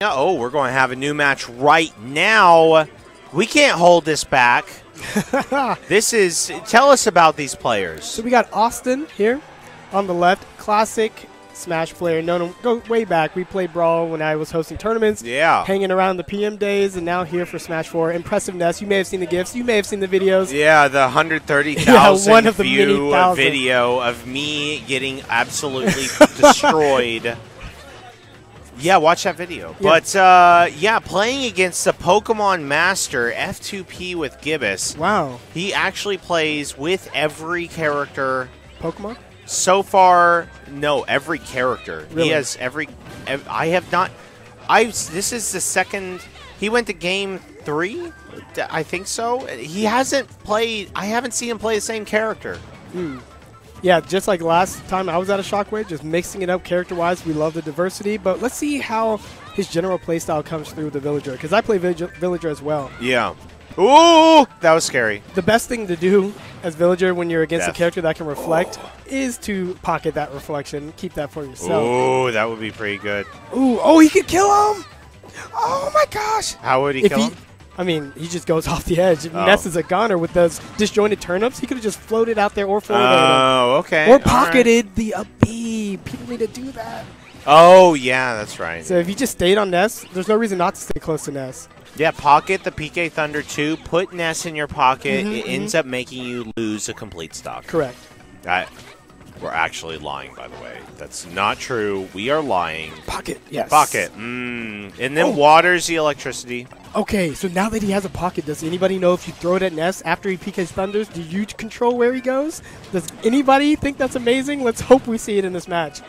Oh, we're going to have a new match right now. We can't hold this back. this is. Tell us about these players. So we got Awestin here on the left, classic Smash player. Known him go way back. We played Brawl when I was hosting tournaments. Yeah. Hanging around the PM days, and now here for Smash 4. Impressiveness. You may have seen the gifs. You may have seen the videos. Yeah, the 130,000 Yeah, one of the view video of me getting absolutely destroyed. Yeah, watch that video. Yeah. But uh, yeah, playing against the Pokemon Master F2P with Gibus, Wow. he actually plays with every character Pokemon? so far. No, every character. Really? He has every. ev- I have not. I. This is the second. He went to game three. I think so. He hasn't played. I haven't seen him play the same character. Yeah, just like last time I was at a Shockwave, just mixing it up character-wise. We love the diversity, but let's see how his general playstyle comes through with the Villager, because I play Village- Villager as well. Yeah. Ooh, that was scary. The best thing to do as Villager when you're against Death. a character that can reflect oh. is to pocket that reflection, keep that for yourself. Ooh, that would be pretty good. Ooh, oh, he could kill him! Oh my gosh! How would he If kill he, him? I mean, he just goes off the edge. Oh. Ness is a goner with those disjointed turnips. He could have just floated out there or floated Oh, okay. or all right. pocketed the up B. People need to do that. Oh, yeah, that's right. So if you just stayed on Ness, there's no reason not to stay close to Ness. Yeah, pocket the PK Thunder 2, put Ness in your pocket. Mhm, it ends up making you lose a complete stock. Correct. I, we're actually lying, by the way. That's not true. We are lying. Pocket, yes. Pocket. Mm. And then Oh. waters the electricity. Okay, so now that he has a pocket, does anybody know if you throw it at Ness after he PKs Thunders, do you control where he goes? Does anybody think that's amazing? Let's hope we see it in this match.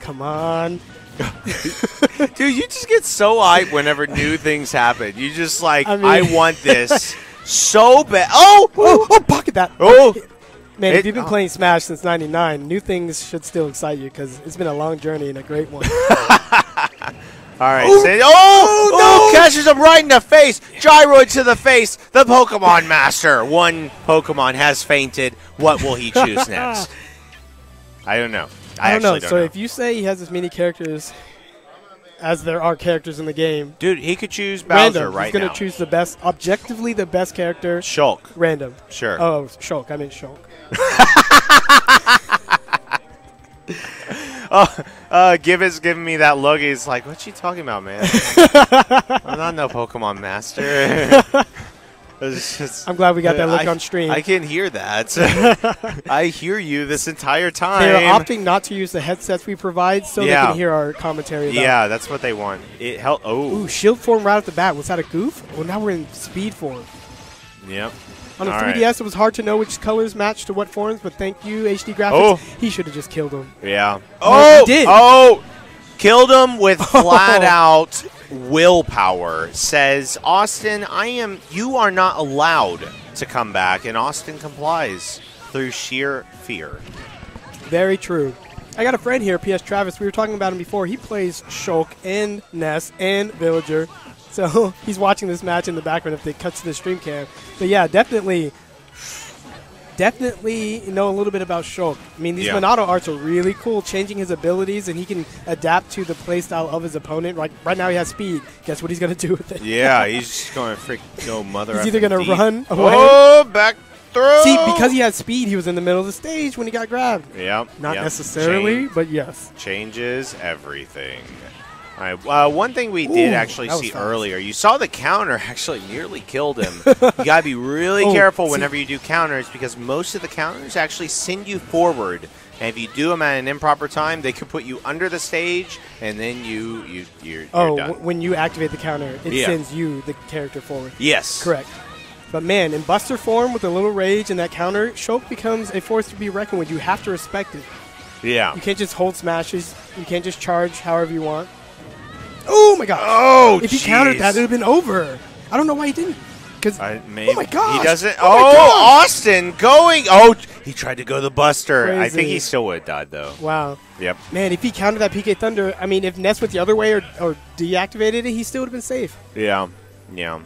Come on. Dude, you just get so hyped whenever new things happen. You just like, I I, want this so bad. Oh! oh! Oh, oh, pocket that. Oh! Man, It- if you've been oh. playing Smash since 99, new things should still excite you because it's been a long journey and a great one. All right. Say- oh, No! no! Catches him right in the face. Gyroid to the face. The Pokemon Master. One Pokemon has fainted. What will he choose next? I don't know. I, I don't know. don't so know. if you say he has as many characters as there are characters in the game, Dude, he could choose Bowser random. right He's gonna now. choose the best, objectively the best character. Shulk. Random. Sure. Oh, Shulk. I mean Shulk. Oh, uh, Gibus giving me that look. He's like, "What you talking about, man? I'm not no Pokemon master." Just- I'm glad we got that look I- on stream. I can hear that. I hear you this entire time. They're opting not to use the headsets we provide so they can hear our commentary. About yeah, that's what they want. It help. Oh, Ooh, shield form right off the bat. Was that a goof? Well, now we're in speed form. yep. On the All 3DS, right. it was hard to know which colors matched to what forms, but thank you, HD graphics. Oh. He should have just killed him. Yeah. Oh, Oh, he did. oh, killed him with flat out willpower. Says Awestin, I am. You are not allowed to come back, and Awestin complies through sheer fear. Very true. I got a friend here, PS Travis. We were talking about him before. He plays Shulk and Ness and Villager. So he's watching this match in the background if it cuts to the stream cam. But yeah, definitely, definitely know a little bit about Shulk. I mean, these Yeah. Monado arts are really cool, changing his abilities, and he can adapt to the playstyle of his opponent. Right, right now he has speed. Guess what he's going to do with it? Yeah, he's just going to freak no mother. He's either gonna run oh, away- Oh, back throw. See, because he had speed, he was in the middle of the stage when he got grabbed. Yep. Not yep. necessarily, Change- but yes. changes everything. All right. Uh, one thing we did Ooh, actually see fast. earlier, you saw the counter actually nearly killed him. you gotta be really Oh, careful whenever you do counters because most of the counters actually send you forward. And if you do them at an improper time, they could put you under the stage, and then you you you're, you're Oh, when you activate the counter, it Yeah. sends you the character forward. yes, Correct. But man, in Buster form with a little rage and that counter, Shulk becomes a force to be reckoned with. You have to respect it. Yeah. You can't just hold smashes. You can't just charge however you want. Oh my god! Oh, if he countered that, it would have been over. I don't know why he didn't. Because oh my gosh! he doesn't. Oh, Oh! Awestin going. Oh, he tried to go the Buster. I think he still would have died though. Wow, Yep. man! If he countered that PK Thunder, I mean, if Ness went the other way or, or deactivated it, he still would have been safe. Yeah. Yeah.